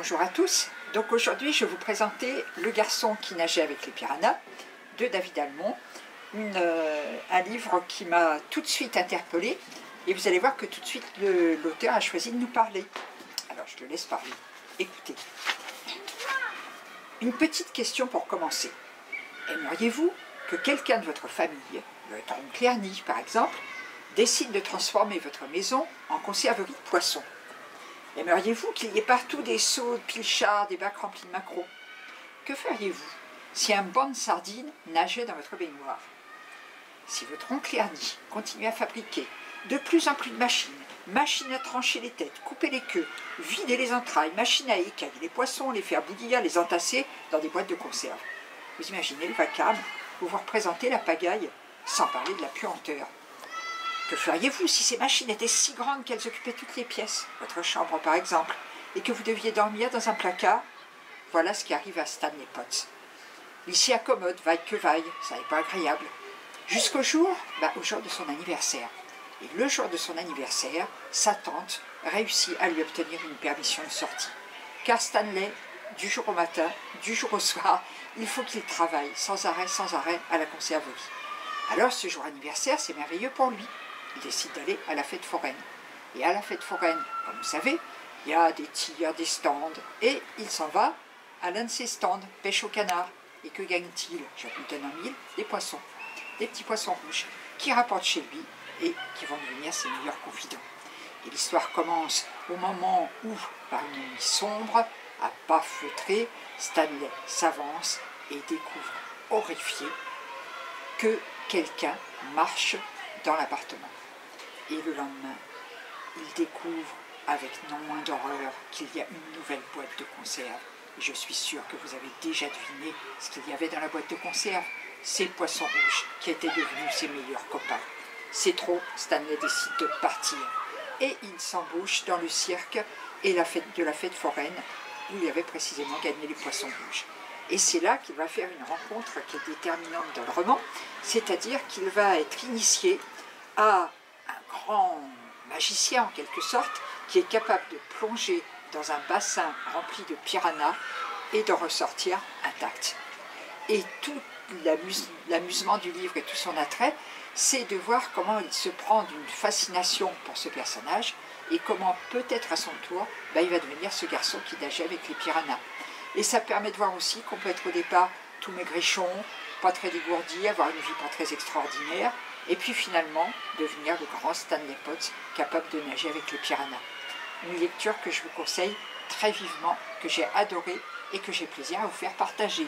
bonjour à tous. Donc aujourd'hui, je vais vous présenter Le garçon qui nageait avec les piranhas de David Almond, euh, un livre qui m'a tout de suite interpellée et vous allez voir que tout de suite l'auteur a choisi de nous parler. Alors je le laisse parler. Écoutez. Une petite question pour commencer. Aimeriez-vous que quelqu'un de votre famille, votre oncle Ernie par exemple, décide de transformer votre maison en conserverie de poissons? Aimeriez-vous qu'il y ait partout des seaux de pilchards, des bacs remplis de maquereaux Que feriez-vous si un banc de sardines nageait dans votre baignoire? Si votre oncle Ernie continuait à fabriquer de plus en plus de machines, machines à trancher les têtes, couper les queues, vider les entrailles, machines à écailler les poissons, les faire bouillir, les entasser dans des boîtes de conserve? Vous imaginez le vacarme vous vous représentez la pagaille, sans parler de la puanteur. Que feriez-vous si ces machines étaient si grandes qu'elles occupaient toutes les pièces, votre chambre par exemple, et que vous deviez dormir dans un placard? Voilà ce qui arrive à Stanley Potts. Il s'y accommode, vaille que vaille, ça n'est pas agréable. Jusqu'au jour, bah, au jour de son anniversaire. Et le jour de son anniversaire, sa tante réussit à lui obtenir une permission de sortie. Car Stanley, du jour au matin, du jour au soir, il faut qu'il travaille sans arrêt, sans arrêt à la conserverie. Alors ce jour anniversaire, c'est merveilleux pour lui il décide d'aller à la fête foraine. Et à la fête foraine, comme vous savez, il y a des tirs, des stands, et il s'en va à l'un de ces stands, pêche au canard. Et que gagne-t-il? Je vous donne un mille, des poissons, des petits poissons rouges, qui rapportent chez lui et qui vont devenir ses meilleurs confidents. Et l'histoire commence au moment où, par une nuit sombre, à pas feutré, Stanley s'avance et découvre, horrifié, que quelqu'un marche dans l'appartement. Et le lendemain, il découvre avec non moins d'horreur qu'il y a une nouvelle boîte de conserve. Je suis sûr que vous avez déjà deviné ce qu'il y avait dans la boîte de conserve. C'est le poisson rouge qui était devenu ses meilleurs copains. C'est trop, Stanley décide de partir. Et il s'embauche dans le cirque et la fête de la fête foraine où il avait précisément gagné les poissons rouges. Et c'est là qu'il va faire une rencontre qui est déterminante dans le roman, c'est-à-dire qu'il va être initié un grand magicien en quelque sorte, qui est capable de plonger dans un bassin rempli de piranhas et de ressortir intact. Et tout l'amusement du livre et tout son attrait, c'est de voir comment il se prend d'une fascination pour ce personnage et comment peut-être à son tour, bah, il va devenir ce garçon qui nageait avec les piranhas. Et ça permet de voir aussi qu'on peut être au départ tout maigrichon, pas très dégourdi, avoir une vie pas très extraordinaire, et puis finalement devenir le grand Stanley Potts capable de nager avec les piranhas. Une lecture que je vous conseille très vivement, que j'ai adorée et que j'ai plaisir à vous faire partager.